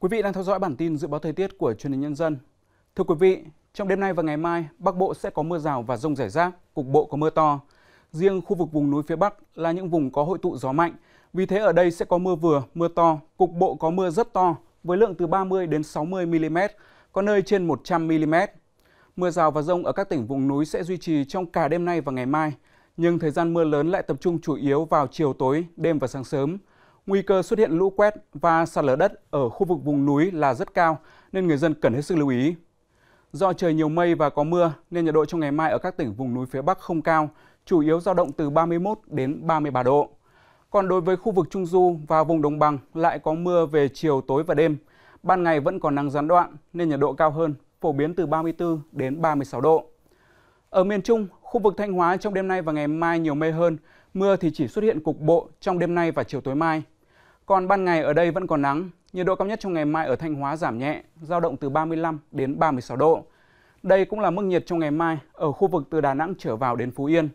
Quý vị đang theo dõi bản tin dự báo thời tiết của truyền hình nhân dân. Thưa quý vị, trong đêm nay và ngày mai, Bắc Bộ sẽ có mưa rào và rông rải rác, cục bộ có mưa to. Riêng khu vực vùng núi phía Bắc là những vùng có hội tụ gió mạnh, vì thế ở đây sẽ có mưa vừa, mưa to, cục bộ có mưa rất to với lượng từ 30 đến 60 mm, có nơi trên 100 mm. Mưa rào và rông ở các tỉnh vùng núi sẽ duy trì trong cả đêm nay và ngày mai, nhưng thời gian mưa lớn lại tập trung chủ yếu vào chiều tối, đêm và sáng sớm. Nguy cơ xuất hiện lũ quét và sạt lở đất ở khu vực vùng núi là rất cao nên người dân cần hết sức lưu ý. Do trời nhiều mây và có mưa nên nhiệt độ trong ngày mai ở các tỉnh vùng núi phía Bắc không cao, chủ yếu dao động từ 31 đến 33 độ. Còn đối với khu vực Trung Du và vùng đồng bằng lại có mưa về chiều tối và đêm. Ban ngày vẫn còn nắng gián đoạn nên nhiệt độ cao hơn, phổ biến từ 34 đến 36 độ. Ở miền Trung, khu vực Thanh Hóa trong đêm nay và ngày mai nhiều mây hơn, mưa thì chỉ xuất hiện cục bộ trong đêm nay và chiều tối mai. Còn ban ngày ở đây vẫn còn nắng, nhiệt độ cao nhất trong ngày mai ở Thanh Hóa giảm nhẹ, giao động từ 35 đến 36 độ. Đây cũng là mức nhiệt trong ngày mai ở khu vực từ Đà Nẵng trở vào đến Phú Yên.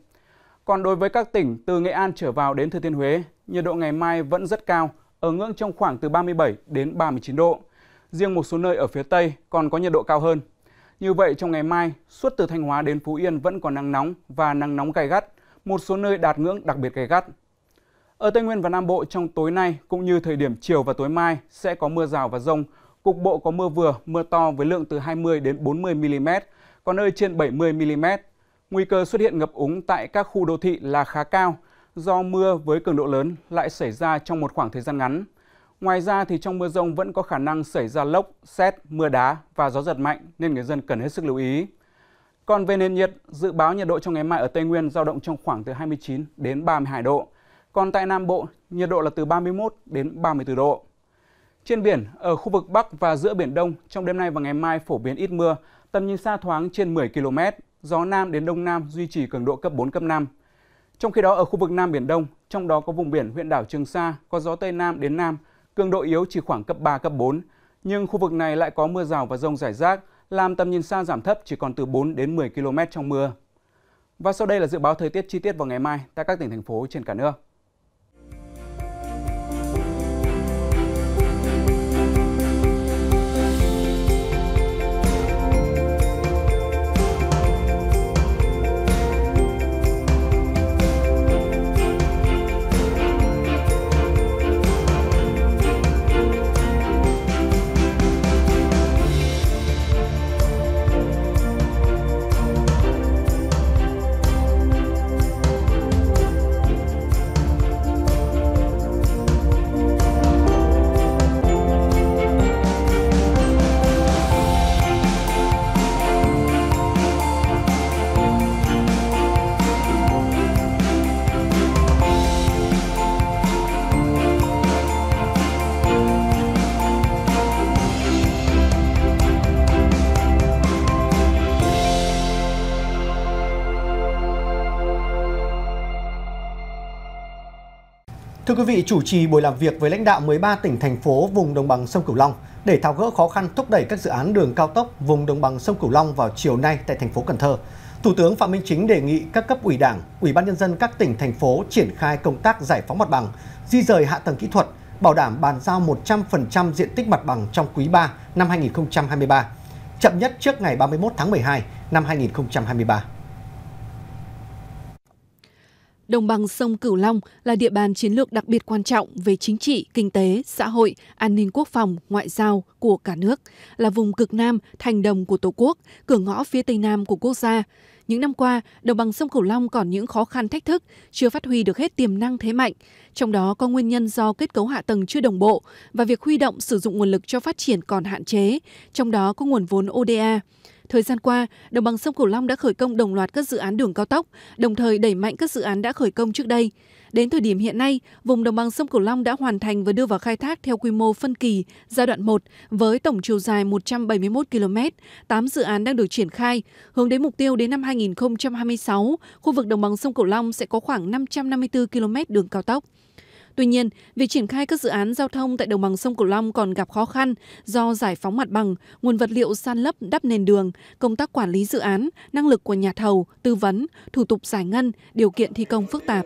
Còn đối với các tỉnh từ Nghệ An trở vào đến Thừa Thiên Huế, nhiệt độ ngày mai vẫn rất cao, ở ngưỡng trong khoảng từ 37 đến 39 độ. Riêng một số nơi ở phía Tây còn có nhiệt độ cao hơn. Như vậy trong ngày mai, suốt từ Thanh Hóa đến Phú Yên vẫn còn nắng nóng và nắng nóng gai gắt, một số nơi đạt ngưỡng đặc biệt gai gắt. Ở Tây Nguyên và Nam Bộ trong tối nay cũng như thời điểm chiều và tối mai sẽ có mưa rào và rông, cục bộ có mưa vừa, mưa to với lượng từ 20 đến 40 mm, có nơi trên 70 mm. Nguy cơ xuất hiện ngập úng tại các khu đô thị là khá cao do mưa với cường độ lớn lại xảy ra trong một khoảng thời gian ngắn. Ngoài ra thì trong mưa rông vẫn có khả năng xảy ra lốc, xét, mưa đá và gió giật mạnh nên người dân cần hết sức lưu ý. Còn về nền nhiệt, dự báo nhiệt độ trong ngày mai ở Tây Nguyên dao động trong khoảng từ 29 đến 32 độ. Còn tại Nam Bộ, nhiệt độ là từ 31 đến 34 độ. Trên biển, ở khu vực Bắc và giữa Biển Đông, trong đêm nay và ngày mai phổ biến ít mưa, tầm nhìn xa thoáng trên 10 km, gió Nam đến Đông Nam duy trì cường độ cấp 4, cấp 5. Trong khi đó ở khu vực Nam Biển Đông, trong đó có vùng biển huyện đảo Trường Sa, có gió Tây Nam đến Nam, cường độ yếu chỉ khoảng cấp 3, cấp 4. Nhưng khu vực này lại có mưa rào và rông rải rác, làm tầm nhìn xa giảm thấp chỉ còn từ 4 đến 10 km trong mưa. Và sau đây là dự báo thời tiết chi tiết vào ngày mai tại các tỉnh thành phố trên cả nước. Thưa quý vị, chủ trì buổi làm việc với lãnh đạo 13 tỉnh thành phố vùng đồng bằng sông Cửu Long để tháo gỡ khó khăn thúc đẩy các dự án đường cao tốc vùng đồng bằng sông Cửu Long vào chiều nay tại thành phố Cần Thơ. Thủ tướng Phạm Minh Chính đề nghị các cấp ủy Đảng, Ủy ban nhân dân các tỉnh thành phố triển khai công tác giải phóng mặt bằng, di rời hạ tầng kỹ thuật, bảo đảm bàn giao 100% diện tích mặt bằng trong quý 3 năm 2023, chậm nhất trước ngày 31 tháng 12 năm 2023. Đồng bằng sông Cửu Long là địa bàn chiến lược đặc biệt quan trọng về chính trị, kinh tế, xã hội, an ninh quốc phòng, ngoại giao của cả nước, là vùng cực Nam, thành đồng của Tổ quốc, cửa ngõ phía Tây Nam của quốc gia. Những năm qua, đồng bằng sông Cửu Long còn những khó khăn thách thức, chưa phát huy được hết tiềm năng thế mạnh. Trong đó có nguyên nhân do kết cấu hạ tầng chưa đồng bộ và việc huy động sử dụng nguồn lực cho phát triển còn hạn chế, trong đó có nguồn vốn ODA. Thời gian qua, đồng bằng sông Cửu Long đã khởi công đồng loạt các dự án đường cao tốc, đồng thời đẩy mạnh các dự án đã khởi công trước đây. Đến thời điểm hiện nay, vùng đồng bằng sông Cửu Long đã hoàn thành và đưa vào khai thác theo quy mô phân kỳ giai đoạn 1 với tổng chiều dài 171 km, 8 dự án đang được triển khai, hướng đến mục tiêu đến năm 2026, khu vực đồng bằng sông Cửu Long sẽ có khoảng 554 km đường cao tốc. Tuy nhiên, việc triển khai các dự án giao thông tại đồng bằng sông Cửu Long còn gặp khó khăn do giải phóng mặt bằng, nguồn vật liệu san lấp đắp nền đường, công tác quản lý dự án, năng lực của nhà thầu, tư vấn, thủ tục giải ngân, điều kiện thi công phức tạp.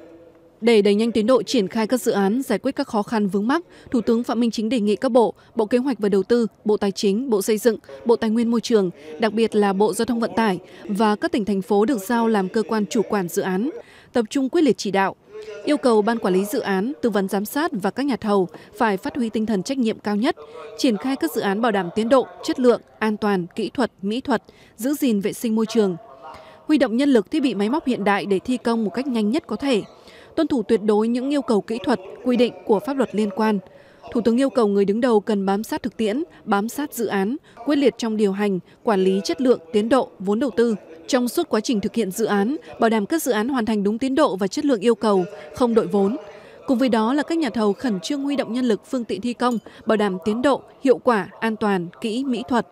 Để đẩy nhanh tiến độ triển khai các dự án, giải quyết các khó khăn vướng mắc, Thủ tướng Phạm Minh Chính đề nghị các bộ, Bộ Kế hoạch và Đầu tư, Bộ Tài chính, Bộ Xây dựng, Bộ Tài nguyên Môi trường, đặc biệt là Bộ Giao thông Vận tải và các tỉnh thành phố được giao làm cơ quan chủ quản dự án, tập trung quyết liệt chỉ đạo, yêu cầu ban quản lý dự án, tư vấn giám sát và các nhà thầu phải phát huy tinh thần trách nhiệm cao nhất, triển khai các dự án bảo đảm tiến độ, chất lượng, an toàn, kỹ thuật, mỹ thuật, giữ gìn vệ sinh môi trường, huy động nhân lực thiết bị máy móc hiện đại để thi công một cách nhanh nhất có thể, tuân thủ tuyệt đối những yêu cầu kỹ thuật, quy định của pháp luật liên quan. Thủ tướng yêu cầu người đứng đầu cần bám sát thực tiễn, bám sát dự án, quyết liệt trong điều hành, quản lý chất lượng, tiến độ, vốn đầu tư. Trong suốt quá trình thực hiện dự án, bảo đảm các dự án hoàn thành đúng tiến độ và chất lượng yêu cầu, không đội vốn. Cùng với đó là các nhà thầu khẩn trương huy động nhân lực phương tiện thi công, bảo đảm tiến độ, hiệu quả, an toàn, kỹ, mỹ thuật.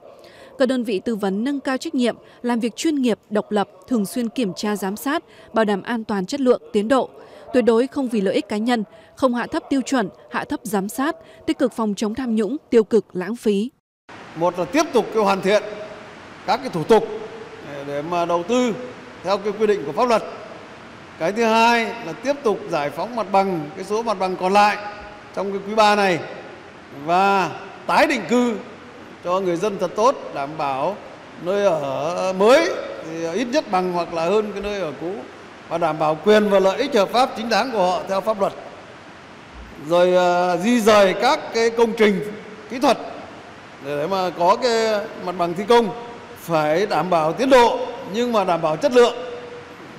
Các đơn vị tư vấn nâng cao trách nhiệm, làm việc chuyên nghiệp, độc lập, thường xuyên kiểm tra giám sát, bảo đảm an toàn chất lượng, tiến độ, tuyệt đối không vì lợi ích cá nhân, không hạ thấp tiêu chuẩn, hạ thấp giám sát, tích cực phòng chống tham nhũng, tiêu cực, lãng phí. Một là tiếp tục hoàn thiện các cái thủ tục để mà đầu tư theo cái quy định của pháp luật. Cái thứ hai là tiếp tục giải phóng mặt bằng cái số mặt bằng còn lại trong cái quý 3 này và tái định cư cho người dân thật tốt, đảm bảo nơi ở mới thì ít nhất bằng hoặc là hơn cái nơi ở cũ và đảm bảo quyền và lợi ích hợp pháp chính đáng của họ theo pháp luật rồi uh, di rời các cái công trình kỹ thuật để mà có cái mặt bằng thi công phải đảm bảo tiến độ, nhưng mà đảm bảo chất lượng,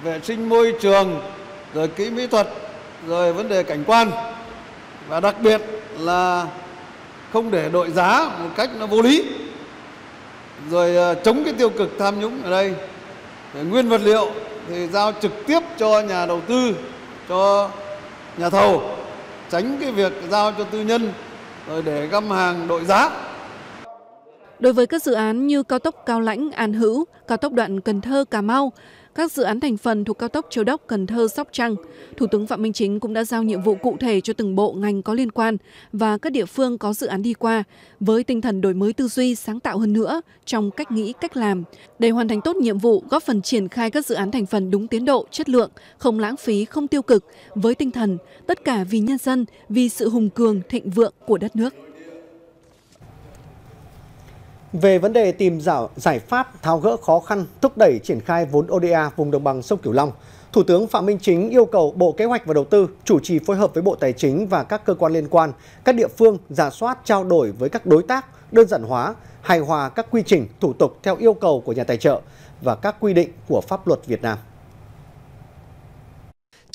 vệ sinh môi trường, rồi kỹ mỹ thuật, rồi vấn đề cảnh quan. Và đặc biệt là không để đội giá một cách nó vô lý. Rồi ờ, chống cái tiêu cực tham nhũng ở đây. Rồi nguyên vật liệu thì giao trực tiếp cho nhà đầu tư, cho nhà thầu, tránh cái việc giao cho tư nhân, rồi để găm hàng đội giá. Đối với các dự án như cao tốc Cao Lãnh, An Hữu, cao tốc đoạn Cần Thơ, Cà Mau, các dự án thành phần thuộc cao tốc Châu Đốc, Cần Thơ, Sóc Trăng, Thủ tướng Phạm Minh Chính cũng đã giao nhiệm vụ cụ thể cho từng bộ ngành có liên quan và các địa phương có dự án đi qua, với tinh thần đổi mới tư duy sáng tạo hơn nữa trong cách nghĩ, cách làm, để hoàn thành tốt nhiệm vụ góp phần triển khai các dự án thành phần đúng tiến độ, chất lượng, không lãng phí, không tiêu cực, với tinh thần tất cả vì nhân dân, vì sự hùng cường, thịnh vượng của đất nước. Về vấn đề tìm giải pháp tháo gỡ khó khăn, thúc đẩy triển khai vốn ODA vùng đồng bằng sông Cửu Long, Thủ tướng Phạm Minh Chính yêu cầu Bộ Kế hoạch và Đầu tư chủ trì phối hợp với Bộ Tài chính và các cơ quan liên quan, các địa phương giả soát trao đổi với các đối tác, đơn giản hóa, hài hòa các quy trình, thủ tục theo yêu cầu của nhà tài trợ và các quy định của pháp luật Việt Nam.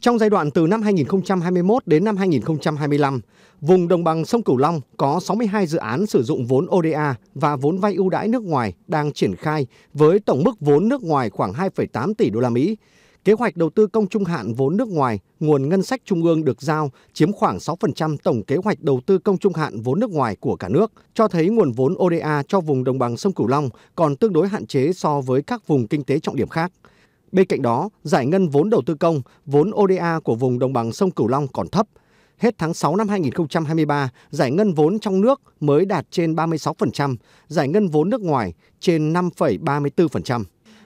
Trong giai đoạn từ năm 2021 đến năm 2025, vùng đồng bằng sông Cửu Long có 62 dự án sử dụng vốn ODA và vốn vay ưu đãi nước ngoài đang triển khai với tổng mức vốn nước ngoài khoảng 2,8 tỷ đô la Mỹ. Kế hoạch đầu tư công trung hạn vốn nước ngoài, nguồn ngân sách trung ương được giao chiếm khoảng 6% tổng kế hoạch đầu tư công trung hạn vốn nước ngoài của cả nước, cho thấy nguồn vốn ODA cho vùng đồng bằng sông Cửu Long còn tương đối hạn chế so với các vùng kinh tế trọng điểm khác. Bên cạnh đó, giải ngân vốn đầu tư công, vốn ODA của vùng đồng bằng sông Cửu Long còn thấp. Hết tháng 6 năm 2023, giải ngân vốn trong nước mới đạt trên 36%, giải ngân vốn nước ngoài trên 5,34%.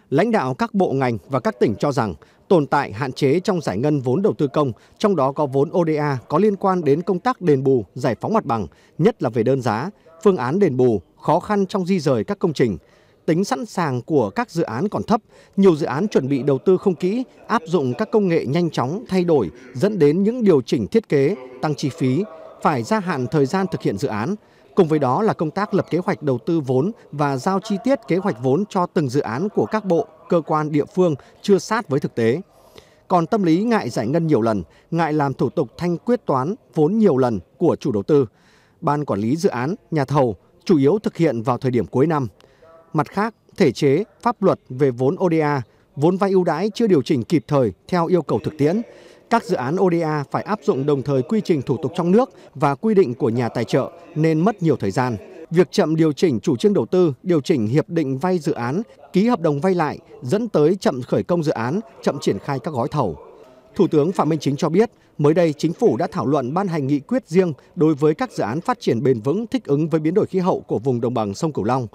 Lãnh đạo các bộ ngành và các tỉnh cho rằng tồn tại hạn chế trong giải ngân vốn đầu tư công, trong đó có vốn ODA có liên quan đến công tác đền bù, giải phóng mặt bằng, nhất là về đơn giá, phương án đền bù, khó khăn trong di rời các công trình, tính sẵn sàng của các dự án còn thấp, nhiều dự án chuẩn bị đầu tư không kỹ, áp dụng các công nghệ nhanh chóng thay đổi dẫn đến những điều chỉnh thiết kế, tăng chi phí, phải gia hạn thời gian thực hiện dự án. Cùng với đó là công tác lập kế hoạch đầu tư vốn và giao chi tiết kế hoạch vốn cho từng dự án của các bộ, cơ quan địa phương chưa sát với thực tế. Còn tâm lý ngại giải ngân nhiều lần, ngại làm thủ tục thanh quyết toán vốn nhiều lần của chủ đầu tư. Ban quản lý dự án, nhà thầu chủ yếu thực hiện vào thời điểm cuối năm. Mặt khác, thể chế, pháp luật về vốn ODA, vốn vay ưu đãi chưa điều chỉnh kịp thời theo yêu cầu thực tiễn. Các dự án ODA phải áp dụng đồng thời quy trình thủ tục trong nước và quy định của nhà tài trợ nên mất nhiều thời gian. Việc chậm điều chỉnh chủ trương đầu tư, điều chỉnh hiệp định vay dự án, ký hợp đồng vay lại dẫn tới chậm khởi công dự án, chậm triển khai các gói thầu. Thủ tướng Phạm Minh Chính cho biết, mới đây chính phủ đã thảo luận ban hành nghị quyết riêng đối với các dự án phát triển bền vững thích ứng với biến đổi khí hậu của vùng đồng bằng sông Cửu Long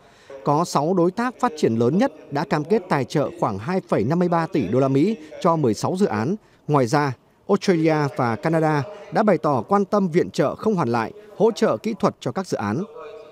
có 6 đối tác phát triển lớn nhất đã cam kết tài trợ khoảng 2,53 tỷ đô la Mỹ cho 16 dự án. Ngoài ra, Australia và Canada đã bày tỏ quan tâm viện trợ không hoàn lại, hỗ trợ kỹ thuật cho các dự án.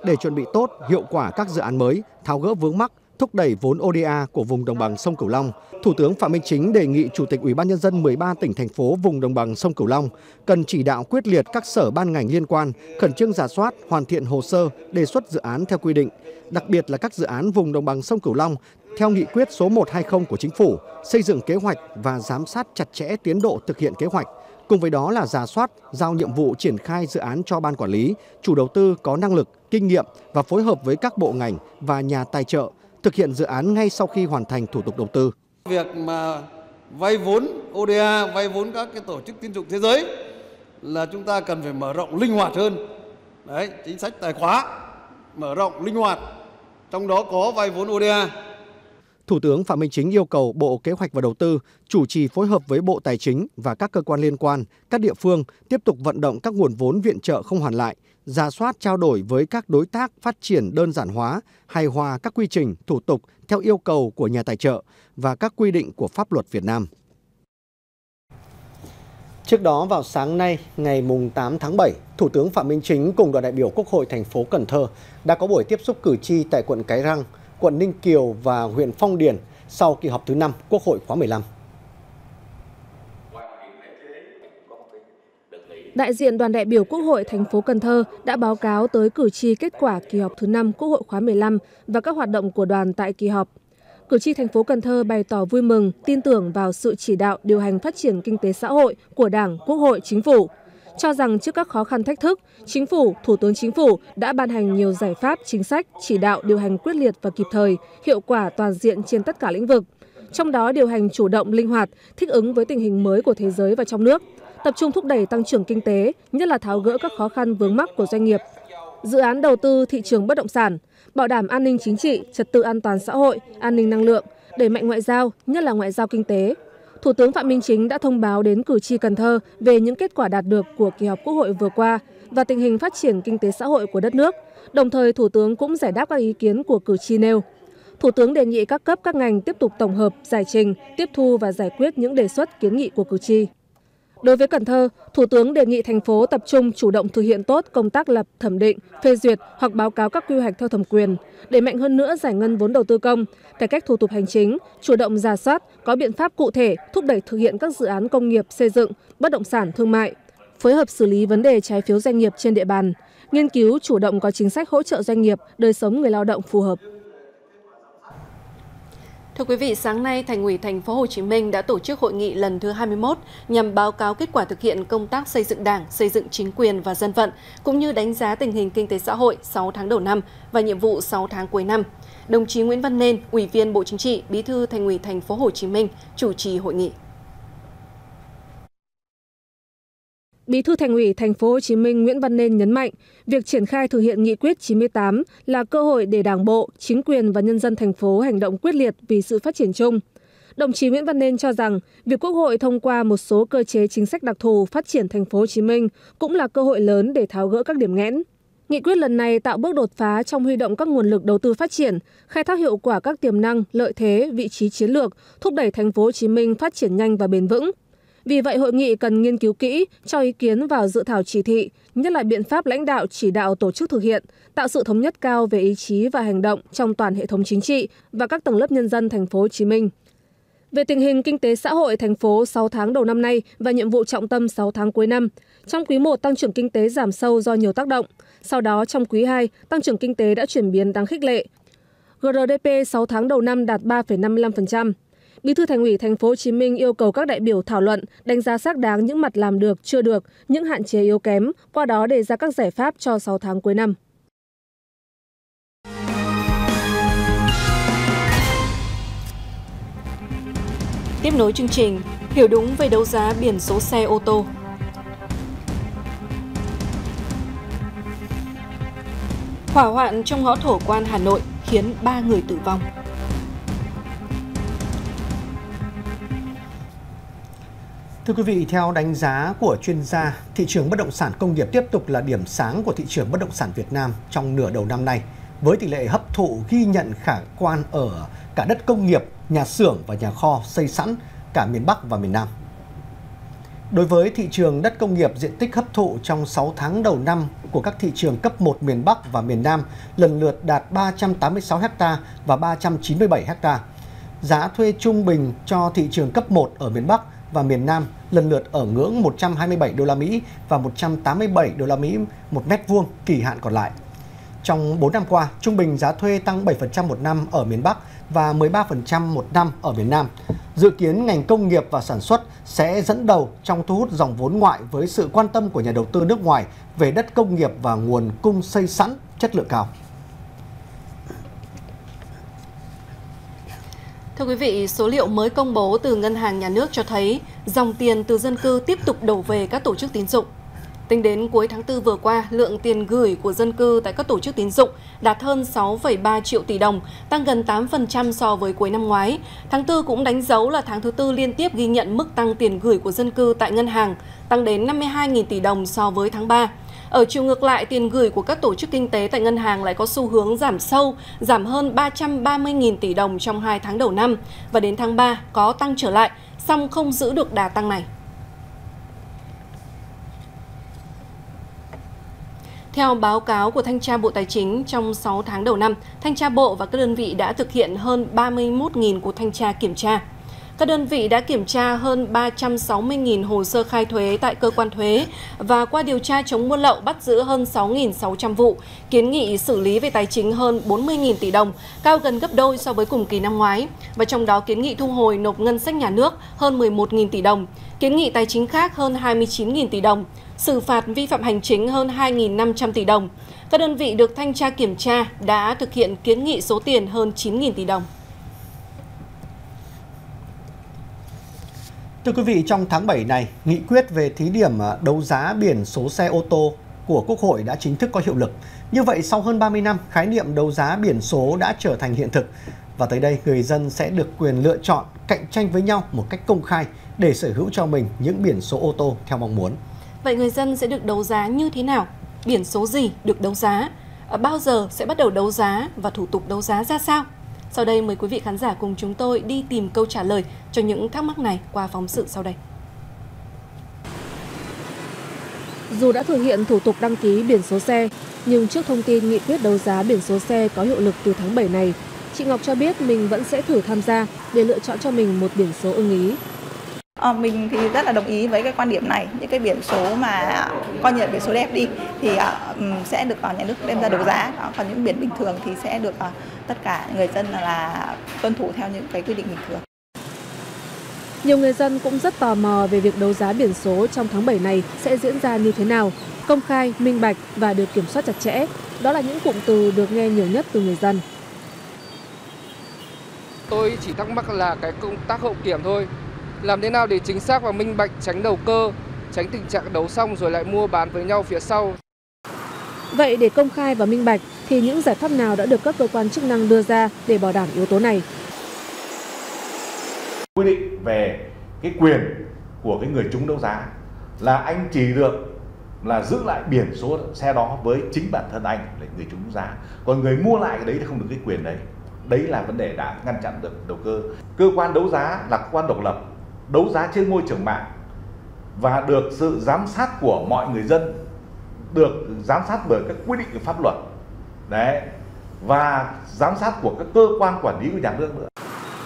Để chuẩn bị tốt, hiệu quả các dự án mới, tháo gỡ vướng mắc, thúc đẩy vốn ODA của vùng đồng bằng sông Cửu Long, Thủ tướng Phạm Minh Chính đề nghị Chủ tịch Ủy ban nhân dân 13 tỉnh thành phố vùng đồng bằng sông Cửu Long cần chỉ đạo quyết liệt các sở ban ngành liên quan khẩn trương giả soát, hoàn thiện hồ sơ, đề xuất dự án theo quy định, đặc biệt là các dự án vùng đồng bằng sông Cửu Long theo nghị quyết số 120 của chính phủ, xây dựng kế hoạch và giám sát chặt chẽ tiến độ thực hiện kế hoạch. Cùng với đó là giả soát, giao nhiệm vụ triển khai dự án cho ban quản lý, chủ đầu tư có năng lực, kinh nghiệm và phối hợp với các bộ ngành và nhà tài trợ thực hiện dự án ngay sau khi hoàn thành thủ tục đầu tư. Việc mà vay vốn ODA, vay vốn các cái tổ chức tín dụng thế giới là chúng ta cần phải mở rộng linh hoạt hơn. Đấy, chính sách tài khóa mở rộng linh hoạt. Trong đó có vay vốn ODA. Thủ tướng Phạm Minh Chính yêu cầu Bộ Kế hoạch và Đầu tư chủ trì phối hợp với Bộ Tài chính và các cơ quan liên quan, các địa phương tiếp tục vận động các nguồn vốn viện trợ không hoàn lại, ra soát trao đổi với các đối tác phát triển đơn giản hóa, hài hòa các quy trình, thủ tục theo yêu cầu của nhà tài trợ và các quy định của pháp luật Việt Nam. Trước đó vào sáng nay, ngày 8 tháng 7, Thủ tướng Phạm Minh Chính cùng đoàn đại biểu Quốc hội thành phố Cần Thơ đã có buổi tiếp xúc cử tri tại quận Cái Răng, quận Ninh Kiều và huyện Phong Điền sau kỳ họp thứ 5 Quốc hội khóa 15. Đại diện đoàn đại biểu Quốc hội thành phố Cần Thơ đã báo cáo tới cử tri kết quả kỳ họp thứ 5 Quốc hội khóa 15 và các hoạt động của đoàn tại kỳ họp. Cử tri thành phố Cần Thơ bày tỏ vui mừng, tin tưởng vào sự chỉ đạo điều hành phát triển kinh tế xã hội của Đảng, Quốc hội, Chính phủ, cho rằng trước các khó khăn thách thức, Chính phủ, Thủ tướng Chính phủ đã ban hành nhiều giải pháp, chính sách, chỉ đạo điều hành quyết liệt và kịp thời, hiệu quả toàn diện trên tất cả lĩnh vực. Trong đó điều hành chủ động, linh hoạt, thích ứng với tình hình mới của thế giới và trong nước, tập trung thúc đẩy tăng trưởng kinh tế, nhất là tháo gỡ các khó khăn vướng mắc của doanh nghiệp. Dự án đầu tư thị trường bất động sản, bảo đảm an ninh chính trị, trật tự an toàn xã hội, an ninh năng lượng, đẩy mạnh ngoại giao, nhất là ngoại giao kinh tế, Thủ tướng Phạm Minh Chính đã thông báo đến cử tri Cần Thơ về những kết quả đạt được của kỳ họp Quốc hội vừa qua và tình hình phát triển kinh tế xã hội của đất nước, đồng thời Thủ tướng cũng giải đáp các ý kiến của cử tri nêu. Thủ tướng đề nghị các cấp các ngành tiếp tục tổng hợp, giải trình, tiếp thu và giải quyết những đề xuất kiến nghị của cử tri. Đối với Cần Thơ, Thủ tướng đề nghị thành phố tập trung chủ động thực hiện tốt công tác lập, thẩm định, phê duyệt hoặc báo cáo các quy hoạch theo thẩm quyền, đẩy mạnh hơn nữa giải ngân vốn đầu tư công, cải cách thủ tục hành chính, chủ động ra soát, có biện pháp cụ thể thúc đẩy thực hiện các dự án công nghiệp xây dựng, bất động sản thương mại, phối hợp xử lý vấn đề trái phiếu doanh nghiệp trên địa bàn, nghiên cứu chủ động có chính sách hỗ trợ doanh nghiệp, đời sống người lao động phù hợp. Thưa quý vị, sáng nay Thành ủy Thành phố Hồ Chí Minh đã tổ chức hội nghị lần thứ 21 nhằm báo cáo kết quả thực hiện công tác xây dựng Đảng, xây dựng chính quyền và dân vận cũng như đánh giá tình hình kinh tế xã hội 6 tháng đầu năm và nhiệm vụ 6 tháng cuối năm. Đồng chí Nguyễn Văn Nên, Ủy viên Bộ Chính trị, Bí thư Thành ủy Thành phố Hồ Chí Minh chủ trì hội nghị. Bí thư Thành ủy Thành phố Hồ Chí Minh Nguyễn Văn Nên nhấn mạnh, việc triển khai thực hiện nghị quyết 98 là cơ hội để Đảng bộ, chính quyền và nhân dân thành phố hành động quyết liệt vì sự phát triển chung. Đồng chí Nguyễn Văn Nên cho rằng, việc Quốc hội thông qua một số cơ chế chính sách đặc thù phát triển thành phố Hồ Chí Minh cũng là cơ hội lớn để tháo gỡ các điểm nghẽn. Nghị quyết lần này tạo bước đột phá trong huy động các nguồn lực đầu tư phát triển, khai thác hiệu quả các tiềm năng, lợi thế, vị trí chiến lược, thúc đẩy thành phố Hồ Chí Minh phát triển nhanh và bền vững vì vậy, hội nghị cần nghiên cứu kỹ, cho ý kiến vào dự thảo chỉ thị, nhất là biện pháp lãnh đạo chỉ đạo tổ chức thực hiện, tạo sự thống nhất cao về ý chí và hành động trong toàn hệ thống chính trị và các tầng lớp nhân dân thành phố Hồ Chí Minh. Về tình hình kinh tế xã hội thành phố 6 tháng đầu năm nay và nhiệm vụ trọng tâm 6 tháng cuối năm, trong quý 1 tăng trưởng kinh tế giảm sâu do nhiều tác động, sau đó trong quý 2 tăng trưởng kinh tế đã chuyển biến đáng khích lệ. GRDP 6 tháng đầu năm đạt 3,55%. Bí thư Thành ủy Thành phố Hồ Chí Minh yêu cầu các đại biểu thảo luận, đánh giá xác đáng những mặt làm được, chưa được, những hạn chế yếu kém, qua đó đề ra các giải pháp cho 6 tháng cuối năm. Tiếp nối chương trình, hiểu đúng về đấu giá biển số xe ô tô. Hỏa hoạn trong ngõ thổ quan Hà Nội khiến 3 người tử vong. Thưa quý vị, theo đánh giá của chuyên gia, thị trường bất động sản công nghiệp tiếp tục là điểm sáng của thị trường bất động sản Việt Nam trong nửa đầu năm nay, với tỷ lệ hấp thụ ghi nhận khả quan ở cả đất công nghiệp, nhà xưởng và nhà kho xây sẵn cả miền Bắc và miền Nam. Đối với thị trường đất công nghiệp diện tích hấp thụ trong 6 tháng đầu năm của các thị trường cấp 1 miền Bắc và miền Nam lần lượt đạt 386 ha và 397 ha. Giá thuê trung bình cho thị trường cấp 1 ở miền Bắc và miền Nam lần lượt ở ngưỡng 127 đô la Mỹ và 187 đô la Mỹ một mét vuông kỳ hạn còn lại. Trong 4 năm qua, trung bình giá thuê tăng 7% một năm ở miền Bắc và 13% một năm ở miền Nam. Dự kiến ngành công nghiệp và sản xuất sẽ dẫn đầu trong thu hút dòng vốn ngoại với sự quan tâm của nhà đầu tư nước ngoài về đất công nghiệp và nguồn cung xây sẵn chất lượng cao. Thưa quý vị, số liệu mới công bố từ Ngân hàng Nhà nước cho thấy dòng tiền từ dân cư tiếp tục đổ về các tổ chức tín dụng. Tính đến cuối tháng 4 vừa qua, lượng tiền gửi của dân cư tại các tổ chức tín dụng đạt hơn 6,3 triệu tỷ đồng, tăng gần 8% so với cuối năm ngoái. Tháng 4 cũng đánh dấu là tháng thứ tư liên tiếp ghi nhận mức tăng tiền gửi của dân cư tại ngân hàng, tăng đến 52.000 tỷ đồng so với tháng 3. Ở chiều ngược lại, tiền gửi của các tổ chức kinh tế tại ngân hàng lại có xu hướng giảm sâu, giảm hơn 330.000 tỷ đồng trong 2 tháng đầu năm, và đến tháng 3 có tăng trở lại, song không giữ được đà tăng này. Theo báo cáo của Thanh tra Bộ Tài chính, trong 6 tháng đầu năm, Thanh tra Bộ và các đơn vị đã thực hiện hơn 31.000 cuộc thanh tra kiểm tra. Các đơn vị đã kiểm tra hơn 360.000 hồ sơ khai thuế tại cơ quan thuế và qua điều tra chống buôn lậu bắt giữ hơn 6.600 vụ, kiến nghị xử lý về tài chính hơn 40.000 tỷ đồng, cao gần gấp đôi so với cùng kỳ năm ngoái. Và trong đó kiến nghị thu hồi nộp ngân sách nhà nước hơn 11.000 tỷ đồng, kiến nghị tài chính khác hơn 29.000 tỷ đồng, xử phạt vi phạm hành chính hơn 2.500 tỷ đồng. Các đơn vị được thanh tra kiểm tra đã thực hiện kiến nghị số tiền hơn 9.000 tỷ đồng. Thưa quý vị, trong tháng 7 này, nghị quyết về thí điểm à, đấu giá biển số xe ô tô của Quốc hội đã chính thức có hiệu lực. Như vậy, sau hơn 30 năm, khái niệm đấu giá biển số đã trở thành hiện thực. Và tới đây, người dân sẽ được quyền lựa chọn, cạnh tranh với nhau một cách công khai để sở hữu cho mình những biển số ô tô theo mong muốn. Vậy người dân sẽ được đấu giá như thế nào? Biển số gì được đấu giá? À, bao giờ sẽ bắt đầu đấu giá và thủ tục đấu giá ra sao? Sau đây mời quý vị khán giả cùng chúng tôi đi tìm câu trả lời cho những thắc mắc này qua phóng sự sau đây. Dù đã thực hiện thủ tục đăng ký biển số xe, nhưng trước thông tin nghị quyết đấu giá biển số xe có hiệu lực từ tháng 7 này, chị Ngọc cho biết mình vẫn sẽ thử tham gia để lựa chọn cho mình một biển số ưng ý. À, mình thì rất là đồng ý với cái quan điểm này những cái biển số mà coi như là biển số đẹp đi thì uh, sẽ được uh, nhà nước đem ra đấu giá đó. còn những biển bình thường thì sẽ được uh, tất cả người dân là, là tuân thủ theo những cái quy định bình thường nhiều người dân cũng rất tò mò về việc đấu giá biển số trong tháng 7 này sẽ diễn ra như thế nào, công khai, minh bạch và được kiểm soát chặt chẽ. Đó là những cụm từ được nghe nhiều nhất từ người dân. Tôi chỉ thắc mắc là cái công tác hậu kiểm thôi làm thế nào để chính xác và minh bạch tránh đầu cơ, tránh tình trạng đấu xong rồi lại mua bán với nhau phía sau. Vậy để công khai và minh bạch thì những giải pháp nào đã được các cơ quan chức năng đưa ra để bảo đảm yếu tố này? Quy định về cái quyền của cái người trúng đấu giá là anh chỉ được là giữ lại biển số xe đó với chính bản thân anh là người trúng đấu giá còn người mua lại cái đấy thì không được cái quyền đấy đấy là vấn đề đã ngăn chặn được đầu cơ cơ quan đấu giá là cơ quan độc lập đấu giá trên môi trường mạng và được sự giám sát của mọi người dân được giám sát bởi các quy định của pháp luật đấy và giám sát của các cơ quan quản lý của nhà nước nữa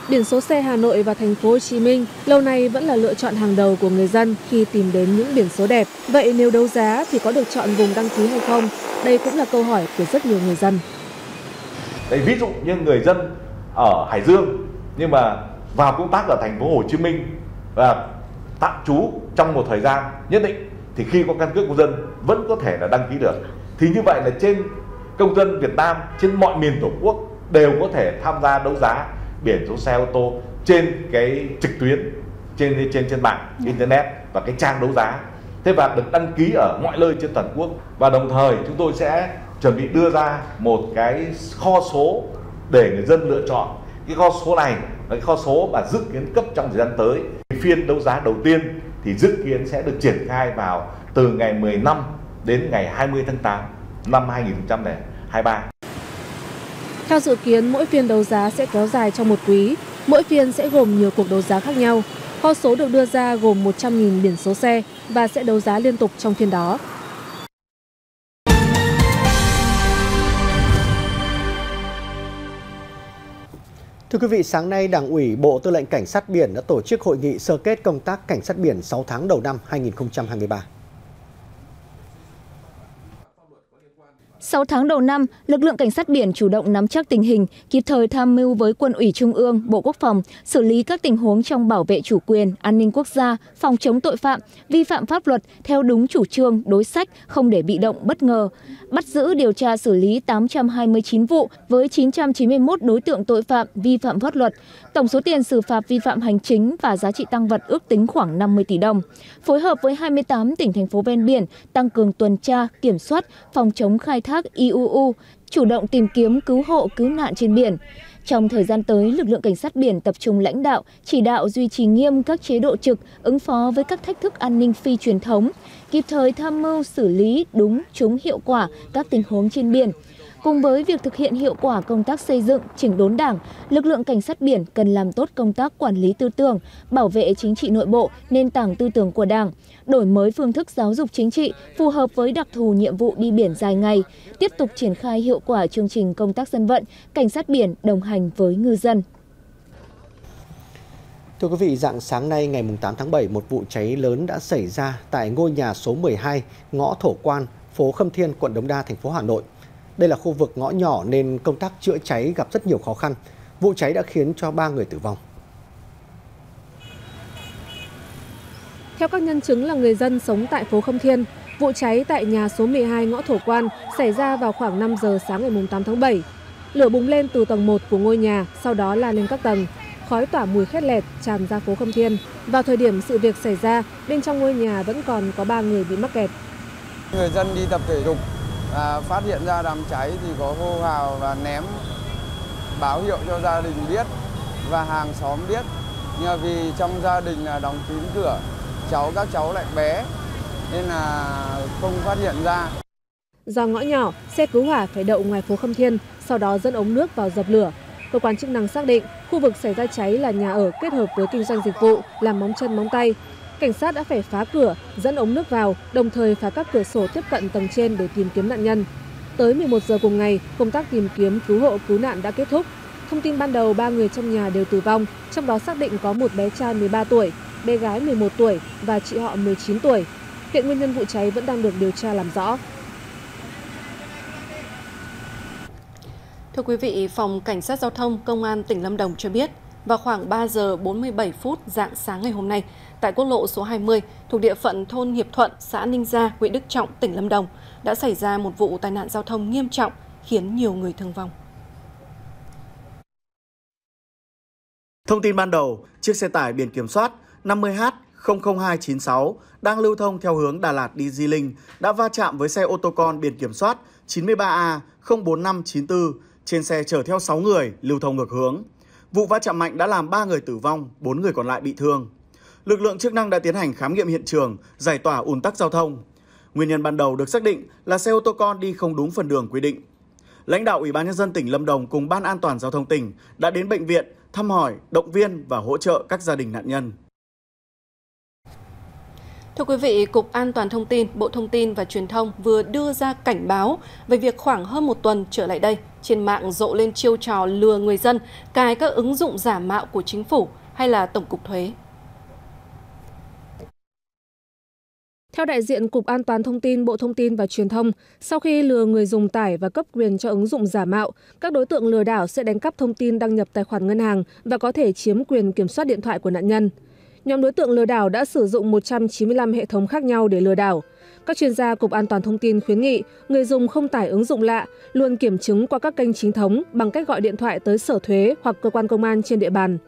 Biển số xe Hà Nội và thành phố Hồ Chí Minh lâu nay vẫn là lựa chọn hàng đầu của người dân khi tìm đến những biển số đẹp. Vậy nếu đấu giá thì có được chọn vùng đăng ký hay không? Đây cũng là câu hỏi của rất nhiều người dân. Đây ví dụ như người dân ở Hải Dương nhưng mà vào công tác ở thành phố Hồ Chí Minh và tạm trú trong một thời gian nhất định thì khi có căn cước công dân vẫn có thể là đăng ký được. Thì như vậy là trên công dân Việt Nam trên mọi miền tổ quốc đều có thể tham gia đấu giá biển số xe ô tô trên cái trực tuyến trên trên trên mạng internet và cái trang đấu giá. Thế và được đăng ký ở mọi nơi trên toàn quốc. Và đồng thời chúng tôi sẽ chuẩn bị đưa ra một cái kho số để người dân lựa chọn. Cái kho số này là cái kho số mà dự kiến cấp trong thời gian tới phiên đấu giá đầu tiên thì dự kiến sẽ được triển khai vào từ ngày 15 đến ngày 20 tháng 8 năm 2023. Theo dự kiến, mỗi phiên đấu giá sẽ kéo dài trong một quý, mỗi phiên sẽ gồm nhiều cuộc đấu giá khác nhau. Kho số được đưa ra gồm 100.000 biển số xe và sẽ đấu giá liên tục trong phiên đó. Thưa quý vị, sáng nay Đảng ủy Bộ Tư lệnh Cảnh sát biển đã tổ chức hội nghị sơ kết công tác cảnh sát biển 6 tháng đầu năm 2023. 6 tháng đầu năm, lực lượng cảnh sát biển chủ động nắm chắc tình hình, kịp thời tham mưu với Quân ủy Trung ương, Bộ Quốc phòng, xử lý các tình huống trong bảo vệ chủ quyền, an ninh quốc gia, phòng chống tội phạm, vi phạm pháp luật theo đúng chủ trương, đối sách, không để bị động, bất ngờ. Bắt giữ điều tra xử lý 829 vụ với 991 đối tượng tội phạm vi phạm pháp luật. Tổng số tiền xử phạt vi phạm hành chính và giá trị tăng vật ước tính khoảng 50 tỷ đồng. Phối hợp với 28 tỉnh thành phố ven biển tăng cường tuần tra, kiểm soát, phòng chống khai thác IUU, chủ động tìm kiếm cứu hộ cứu nạn trên biển. Trong thời gian tới, lực lượng cảnh sát biển tập trung lãnh đạo, chỉ đạo duy trì nghiêm các chế độ trực, ứng phó với các thách thức an ninh phi truyền thống, kịp thời tham mưu xử lý đúng, trúng hiệu quả các tình huống trên biển, Cùng với việc thực hiện hiệu quả công tác xây dựng, chỉnh đốn đảng, lực lượng cảnh sát biển cần làm tốt công tác quản lý tư tưởng, bảo vệ chính trị nội bộ, nền tảng tư tưởng của đảng, đổi mới phương thức giáo dục chính trị phù hợp với đặc thù nhiệm vụ đi biển dài ngày, tiếp tục triển khai hiệu quả chương trình công tác dân vận, cảnh sát biển đồng hành với ngư dân. Thưa quý vị, dạng sáng nay ngày 8 tháng 7, một vụ cháy lớn đã xảy ra tại ngôi nhà số 12, ngõ Thổ Quan, phố Khâm Thiên, quận Đống Đa, thành phố Hà Nội. Đây là khu vực ngõ nhỏ nên công tác chữa cháy gặp rất nhiều khó khăn. Vụ cháy đã khiến cho 3 người tử vong. Theo các nhân chứng là người dân sống tại phố Khâm Thiên, vụ cháy tại nhà số 12 ngõ Thổ Quan xảy ra vào khoảng 5 giờ sáng ngày 8 tháng 7. Lửa bùng lên từ tầng 1 của ngôi nhà, sau đó lan lên các tầng. Khói tỏa mùi khét lẹt tràn ra phố Khâm Thiên. Vào thời điểm sự việc xảy ra, bên trong ngôi nhà vẫn còn có 3 người bị mắc kẹt. Người dân đi tập thể dục à, phát hiện ra đám cháy thì có hô hào và ném báo hiệu cho gia đình biết và hàng xóm biết. Nhưng vì trong gia đình là đóng kín cửa cháu các cháu lại bé nên là không phát hiện ra. Do ngõ nhỏ xe cứu hỏa phải đậu ngoài phố khâm thiên sau đó dẫn ống nước vào dập lửa. Cơ quan chức năng xác định khu vực xảy ra cháy là nhà ở kết hợp với kinh doanh dịch vụ làm móng chân móng tay cảnh sát đã phải phá cửa, dẫn ống nước vào, đồng thời phá các cửa sổ tiếp cận tầng trên để tìm kiếm nạn nhân. Tới 11 giờ cùng ngày, công tác tìm kiếm cứu hộ cứu nạn đã kết thúc. Thông tin ban đầu ba người trong nhà đều tử vong, trong đó xác định có một bé trai 13 tuổi, bé gái 11 tuổi và chị họ 19 tuổi. Hiện nguyên nhân vụ cháy vẫn đang được điều tra làm rõ. Thưa quý vị, Phòng Cảnh sát Giao thông Công an tỉnh Lâm Đồng cho biết, vào khoảng 3 giờ 47 phút dạng sáng ngày hôm nay, tại quốc lộ số 20 thuộc địa phận thôn Hiệp Thuận, xã Ninh Gia, huyện Đức Trọng, tỉnh Lâm Đồng đã xảy ra một vụ tai nạn giao thông nghiêm trọng khiến nhiều người thương vong. Thông tin ban đầu, chiếc xe tải biển kiểm soát 50H00296 đang lưu thông theo hướng Đà Lạt đi Di Linh đã va chạm với xe ô tô con biển kiểm soát 93A04594 trên xe chở theo 6 người lưu thông ngược hướng. Vụ va chạm mạnh đã làm 3 người tử vong, 4 người còn lại bị thương lực lượng chức năng đã tiến hành khám nghiệm hiện trường, giải tỏa ùn tắc giao thông. Nguyên nhân ban đầu được xác định là xe ô tô con đi không đúng phần đường quy định. Lãnh đạo Ủy ban nhân dân tỉnh Lâm Đồng cùng Ban An toàn giao thông tỉnh đã đến bệnh viện thăm hỏi, động viên và hỗ trợ các gia đình nạn nhân. Thưa quý vị, Cục An toàn Thông tin, Bộ Thông tin và Truyền thông vừa đưa ra cảnh báo về việc khoảng hơn một tuần trở lại đây, trên mạng rộ lên chiêu trò lừa người dân cài các ứng dụng giả mạo của chính phủ hay là Tổng cục Thuế. Theo đại diện Cục An toàn Thông tin Bộ Thông tin và Truyền thông, sau khi lừa người dùng tải và cấp quyền cho ứng dụng giả mạo, các đối tượng lừa đảo sẽ đánh cắp thông tin đăng nhập tài khoản ngân hàng và có thể chiếm quyền kiểm soát điện thoại của nạn nhân. Nhóm đối tượng lừa đảo đã sử dụng 195 hệ thống khác nhau để lừa đảo. Các chuyên gia Cục An toàn Thông tin khuyến nghị người dùng không tải ứng dụng lạ, luôn kiểm chứng qua các kênh chính thống bằng cách gọi điện thoại tới sở thuế hoặc cơ quan công an trên địa bàn.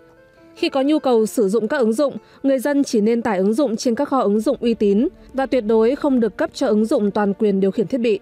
Khi có nhu cầu sử dụng các ứng dụng, người dân chỉ nên tải ứng dụng trên các kho ứng dụng uy tín và tuyệt đối không được cấp cho ứng dụng toàn quyền điều khiển thiết bị.